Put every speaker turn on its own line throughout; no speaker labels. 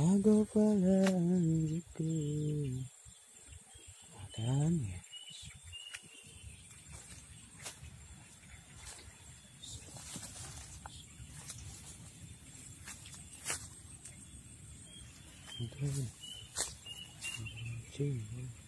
Aku pelanjutku Makanya Thank This,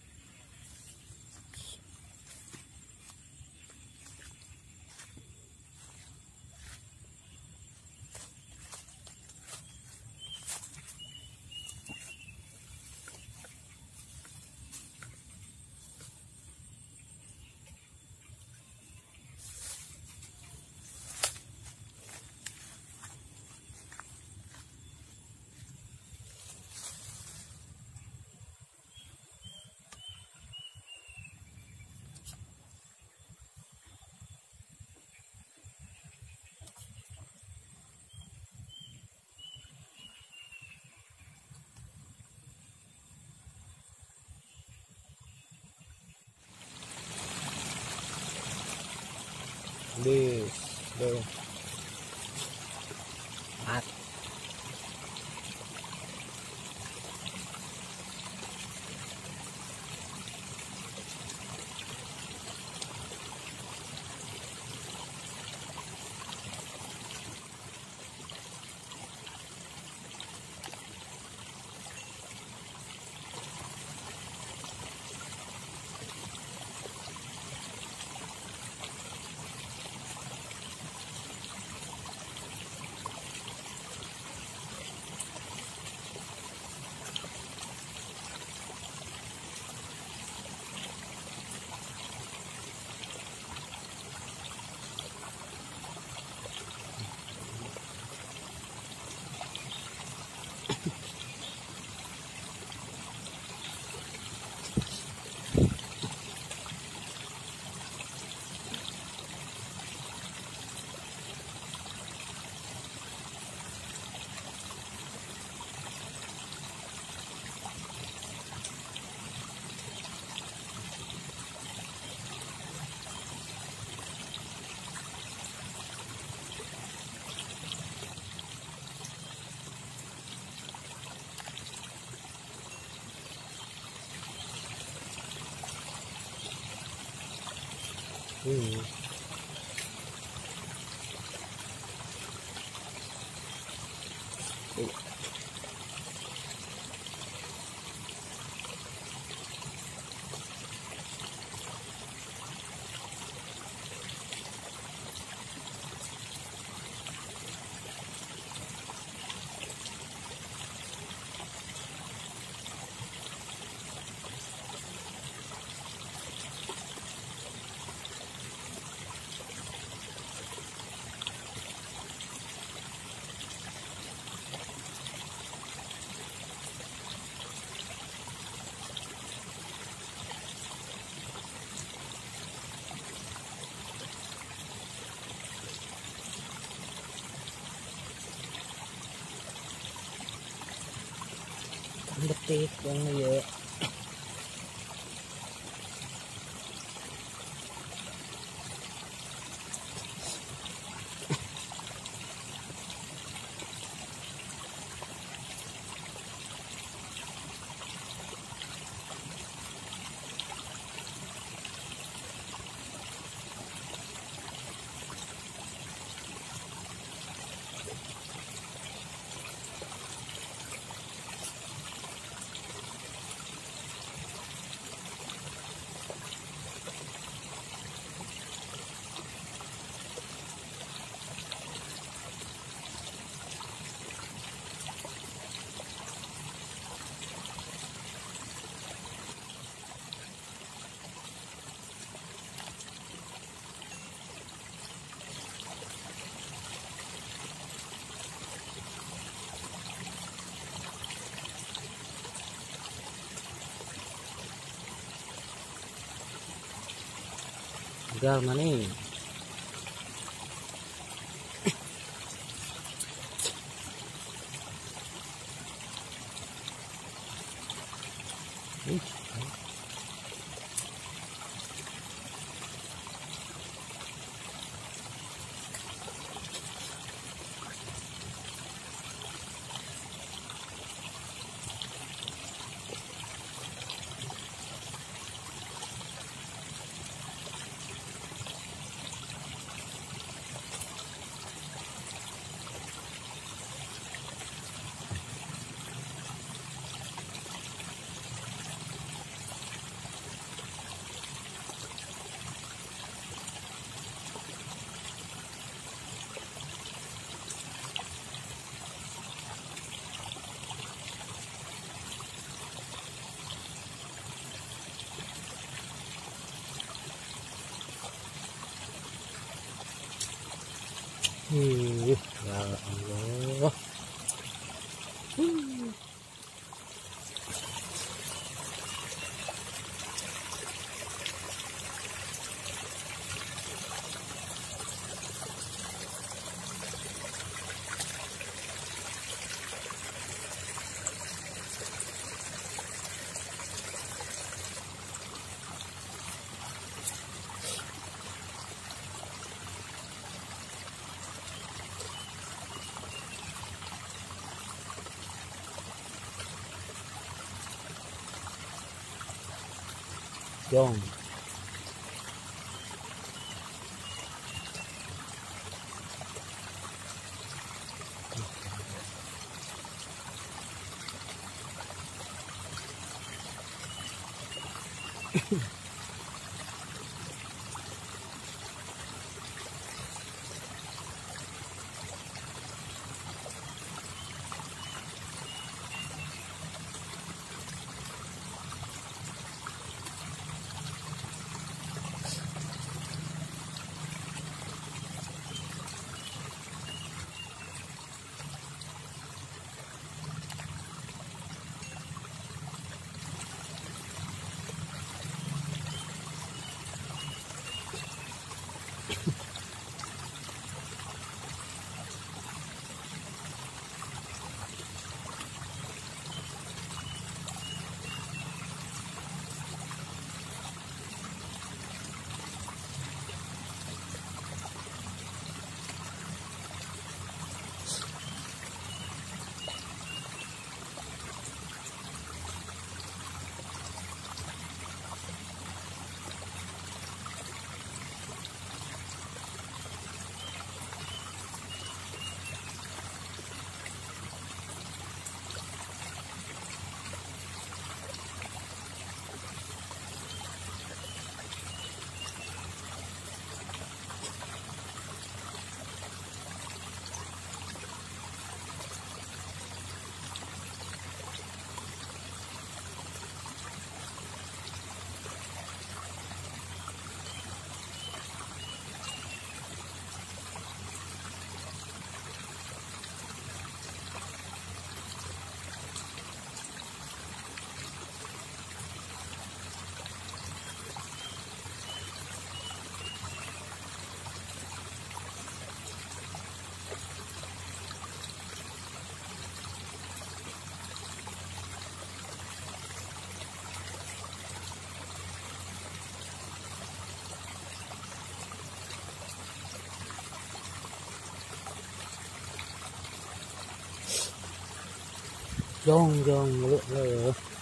Deus. 嗯。嗯这是红 gagal mana Ih. Yung. Mm-hmm. Tolong.